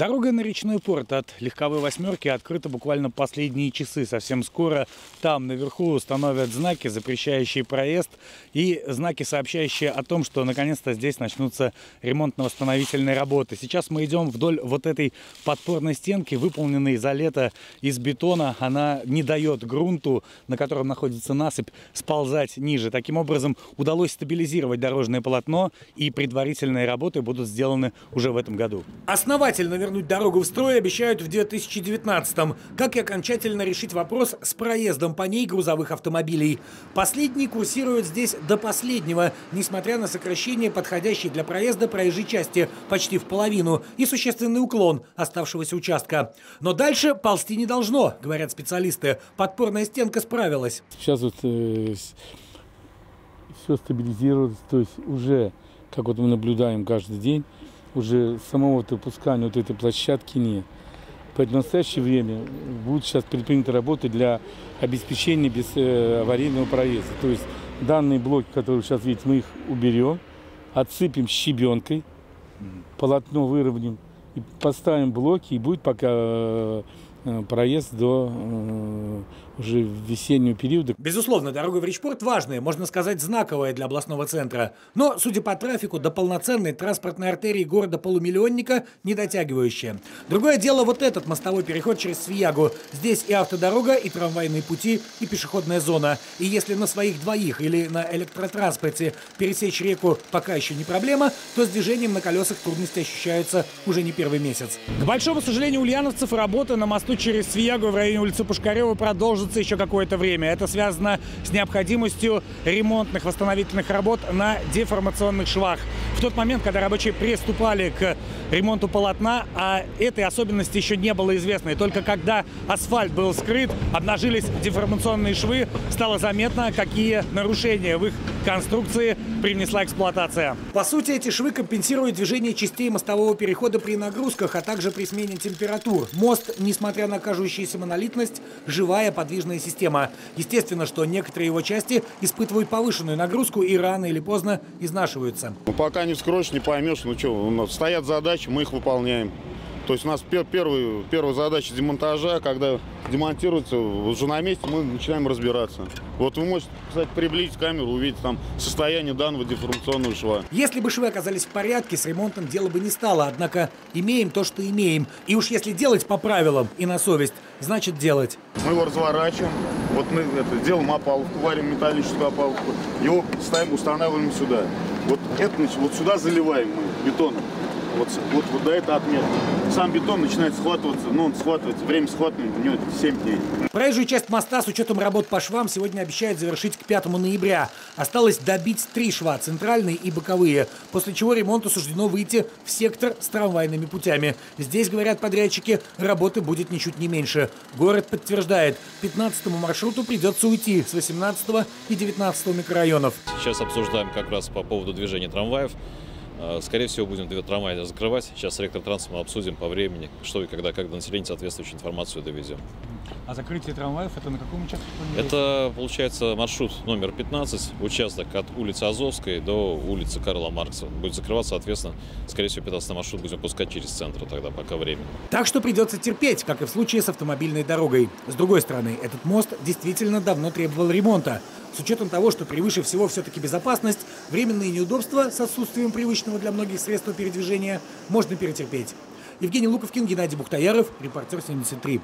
Дорога на речной порт от легковой восьмерки открыта буквально последние часы. Совсем скоро там наверху установят знаки, запрещающие проезд, и знаки, сообщающие о том, что наконец-то здесь начнутся ремонтно-восстановительные работы. Сейчас мы идем вдоль вот этой подпорной стенки, выполненной за лето из бетона. Она не дает грунту, на котором находится насыпь, сползать ниже. Таким образом, удалось стабилизировать дорожное полотно, и предварительные работы будут сделаны уже в этом году. Основательно вернуть дорогу в строй обещают в 2019-м, как и окончательно решить вопрос с проездом по ней грузовых автомобилей. Последний курсирует здесь до последнего, несмотря на сокращение подходящей для проезда проезжей части почти в половину и существенный уклон оставшегося участка. Но дальше ползти не должно, говорят специалисты. Подпорная стенка справилась. Сейчас вот э, все стабилизировалось, то есть уже, как вот мы наблюдаем каждый день, уже самого вот выпускания вот этой площадки нет. Поэтому в настоящее время будут сейчас предприняты работы для обеспечения без э, аварийного проезда. То есть данные блоки, которые сейчас видите, мы их уберем, отсыпем щебенкой, полотно выровняем и поставим блоки, и будет пока э, Э, проезд до э, уже весеннего периода. Безусловно, дорога в Речпорт важная, можно сказать, знаковая для областного центра. Но, судя по трафику, до полноценной транспортной артерии города-полумиллионника не дотягивающая. Другое дело вот этот мостовой переход через Свиягу. Здесь и автодорога, и трамвайные пути, и пешеходная зона. И если на своих двоих или на электротранспорте пересечь реку пока еще не проблема, то с движением на колесах трудности ощущаются уже не первый месяц. К большому сожалению, ульяновцев работа на мосту мосту через Свиягу в районе улицы Пушкарева продолжится еще какое-то время. Это связано с необходимостью ремонтных восстановительных работ на деформационных швах. В тот момент, когда рабочие приступали к ремонту полотна, а этой особенности еще не было известно. И только когда асфальт был скрыт, обнажились деформационные швы, стало заметно, какие нарушения в их конструкции привнесла эксплуатация. По сути, эти швы компенсируют движение частей мостового перехода при нагрузках, а также при смене температур. Мост, несмотря на кажущуюся монолитность, живая подвижная система. Естественно, что некоторые его части испытывают повышенную нагрузку и рано или поздно изнашиваются. Ну, пока не вскроешь, не поймешь, ну что, стоят задачи, мы их выполняем. То есть у нас первый, первая задача демонтажа, когда демонтируется уже на месте, мы начинаем разбираться. Вот вы можете, кстати, приблизить камеру, увидеть там состояние данного деформационного шва. Если бы швы оказались в порядке, с ремонтом дело бы не стало. Однако имеем то, что имеем. И уж если делать по правилам и на совесть, значит делать. Мы его разворачиваем. Вот мы это, делаем опалубку, варим металлическую опалубку. Его ставим, устанавливаем сюда. Вот это вот сюда заливаем мы бетоном. Вот, вот, вот до этой отметки. Сам бетон начинает схватываться, ну он схватывается, время схватывания у него 7 дней. Проезжую часть моста с учетом работ по швам сегодня обещают завершить к 5 ноября. Осталось добить три шва, центральные и боковые, после чего ремонту суждено выйти в сектор с трамвайными путями. Здесь, говорят подрядчики, работы будет ничуть не меньше. Город подтверждает, 15-му маршруту придется уйти с 18 и 19 микрорайонов. Сейчас обсуждаем как раз по поводу движения трамваев. А, скорее всего, будем две трамваи закрывать. Сейчас с электротранспортом обсудим по времени, что и когда, когда население соответствующую информацию довезем. А закрытие трамваев это на каком участке Это, получается, маршрут номер 15, участок от улицы Азовской до улицы Карла Маркса. Будет закрываться, соответственно, скорее всего, 15 маршрут будем пускать через центр тогда, пока время. Так что придется терпеть, как и в случае с автомобильной дорогой. С другой стороны, этот мост действительно давно требовал ремонта. С учетом того, что превыше всего все-таки безопасность, временные неудобства с отсутствием привычного для многих средства передвижения можно перетерпеть. Евгений Луковкин, Геннадий Бухтаяров, репортер 73.